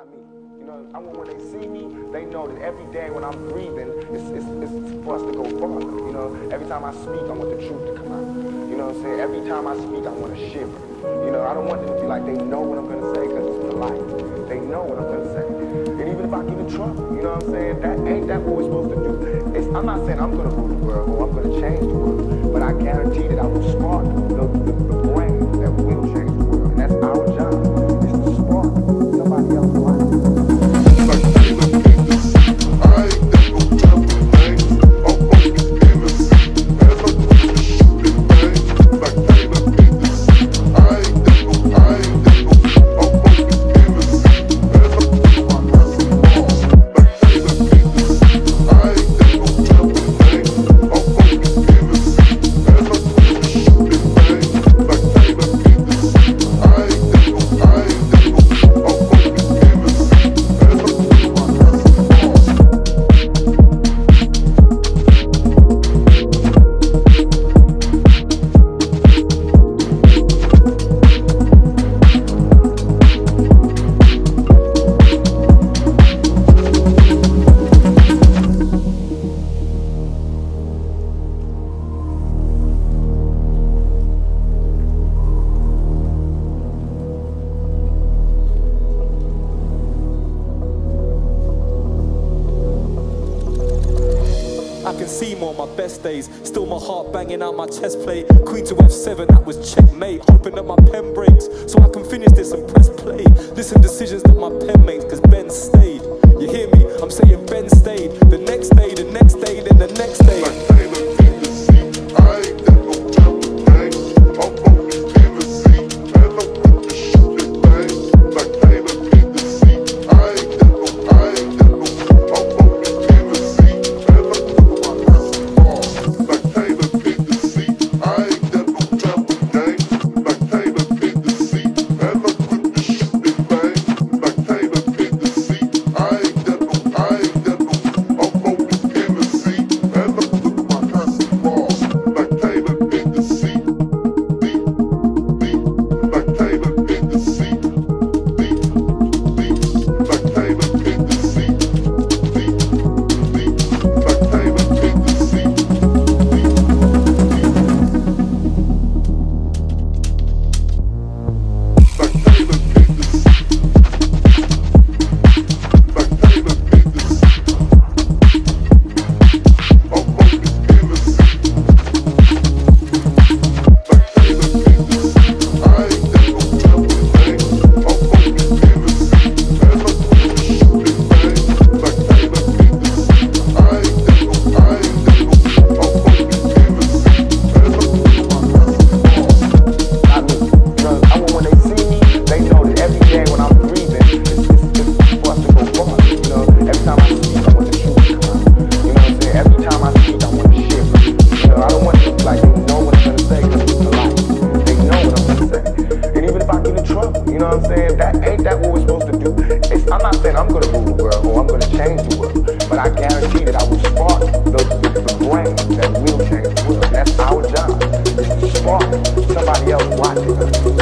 not me. You know, I want when they see me, they know that every day when I'm breathing, it's, it's, it's for us to go farther. You know, every time I speak, I want the truth to come out. You know what I'm saying? Every time I speak, I want to shiver. You know, I don't want them to be like, they know what I'm going to say because it's the light. They know what I'm going to say. And even if I get in trouble, you know what I'm saying? That ain't that what we're supposed to do. It's, I'm not saying I'm going to rule the world or I'm going to change the world, but I guarantee that I will spark the, More my best days. Still my heart banging out my chest plate. Queen to F7, that was checkmate. Hoping that my pen breaks so I can finish this and press play. Listen decisions that my pen makes, cause Ben stayed. You hear me? I'm saying Ben stayed. The next day, the next day, the not saying I'm gonna rule the world or I'm gonna change the world, but I guarantee that I will spark the, the, the that will change the world. That's our job, is to spark somebody else watching us.